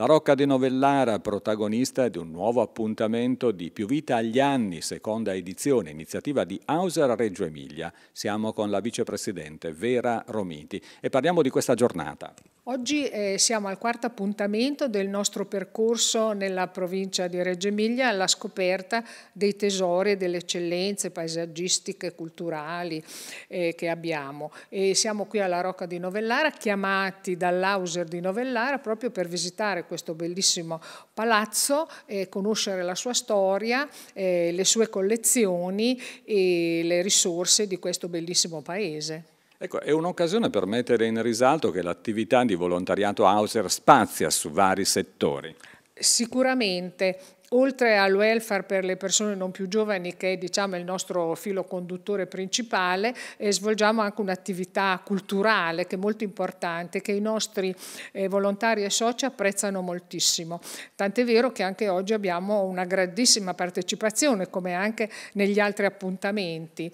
La Rocca di Novellara, protagonista di un nuovo appuntamento di Più Vita agli Anni, seconda edizione, iniziativa di Auser Reggio Emilia. Siamo con la vicepresidente Vera Romiti e parliamo di questa giornata. Oggi eh, siamo al quarto appuntamento del nostro percorso nella provincia di Reggio Emilia alla scoperta dei tesori e delle eccellenze paesaggistiche e culturali eh, che abbiamo. E siamo qui alla Rocca di Novellara chiamati dall'Auser di Novellara proprio per visitare questo bellissimo palazzo, eh, conoscere la sua storia, eh, le sue collezioni e le risorse di questo bellissimo paese. Ecco, è un'occasione per mettere in risalto che l'attività di volontariato Hauser spazia su vari settori. Sicuramente, oltre al welfare per le persone non più giovani, che è diciamo, il nostro filo conduttore principale, eh, svolgiamo anche un'attività culturale che è molto importante, che i nostri eh, volontari e soci apprezzano moltissimo. Tant'è vero che anche oggi abbiamo una grandissima partecipazione, come anche negli altri appuntamenti.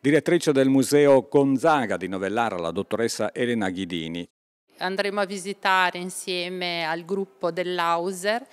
Direttrice del Museo Gonzaga di Novellara, la dottoressa Elena Ghidini. Andremo a visitare insieme al gruppo dell'Auser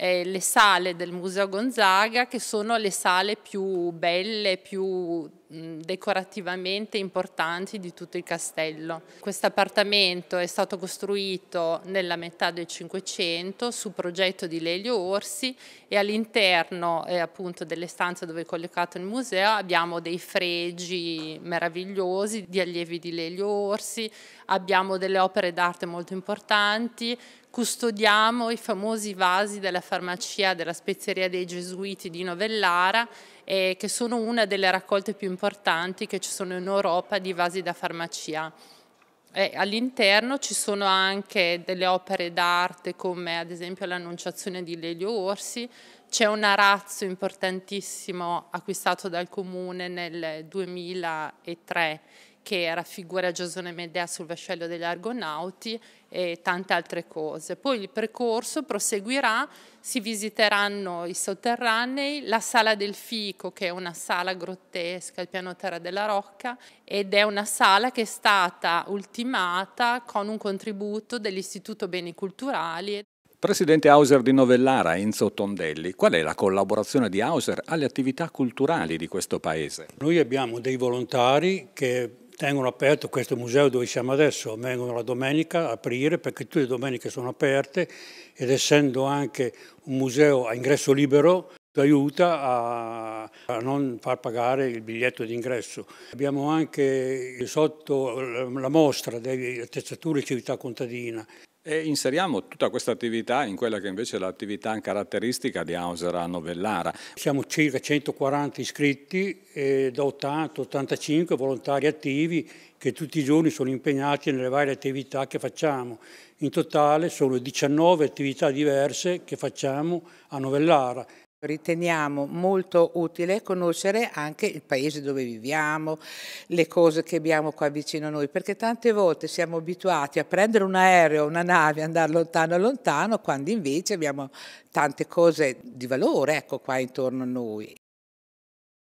eh, le sale del Museo Gonzaga che sono le sale più belle, più decorativamente importanti di tutto il castello. Questo appartamento è stato costruito nella metà del Cinquecento su progetto di Lelio Orsi e all'interno eh, appunto delle stanze dove è collocato il museo abbiamo dei fregi meravigliosi di allievi di Lelio Orsi, abbiamo delle opere d'arte molto importanti, custodiamo i famosi vasi della farmacia della spezieria dei Gesuiti di Novellara eh, che sono una delle raccolte più importanti che ci sono in Europa di vasi da farmacia. all'interno ci sono anche delle opere d'arte come ad esempio l'Annunciazione di Lelio Orsi, c'è un arazzo importantissimo acquistato dal comune nel 2003 che raffigura Giasone Medea sul vascello degli Argonauti e tante altre cose. Poi il percorso proseguirà, si visiteranno i sotterranei, la sala del fico che è una sala grottesca al piano terra della Rocca ed è una sala che è stata ultimata con un contributo dell'Istituto Beni Culturali. Presidente Hauser di Novellara, Enzo Tondelli, qual è la collaborazione di Hauser alle attività culturali di questo paese? Noi abbiamo dei volontari che tengono aperto questo museo dove siamo adesso, vengono la domenica a aprire perché tutte le domeniche sono aperte ed essendo anche un museo a ingresso libero aiuta a, a non far pagare il biglietto d'ingresso. Abbiamo anche sotto la mostra delle attrezzature civiltà contadina e inseriamo tutta questa attività in quella che invece è l'attività caratteristica di Hauser a Novellara. Siamo circa 140 iscritti e da 80-85 volontari attivi che tutti i giorni sono impegnati nelle varie attività che facciamo. In totale sono 19 attività diverse che facciamo a Novellara. Riteniamo molto utile conoscere anche il paese dove viviamo, le cose che abbiamo qua vicino a noi, perché tante volte siamo abituati a prendere un aereo, una nave, andare lontano lontano, quando invece abbiamo tante cose di valore ecco, qua intorno a noi.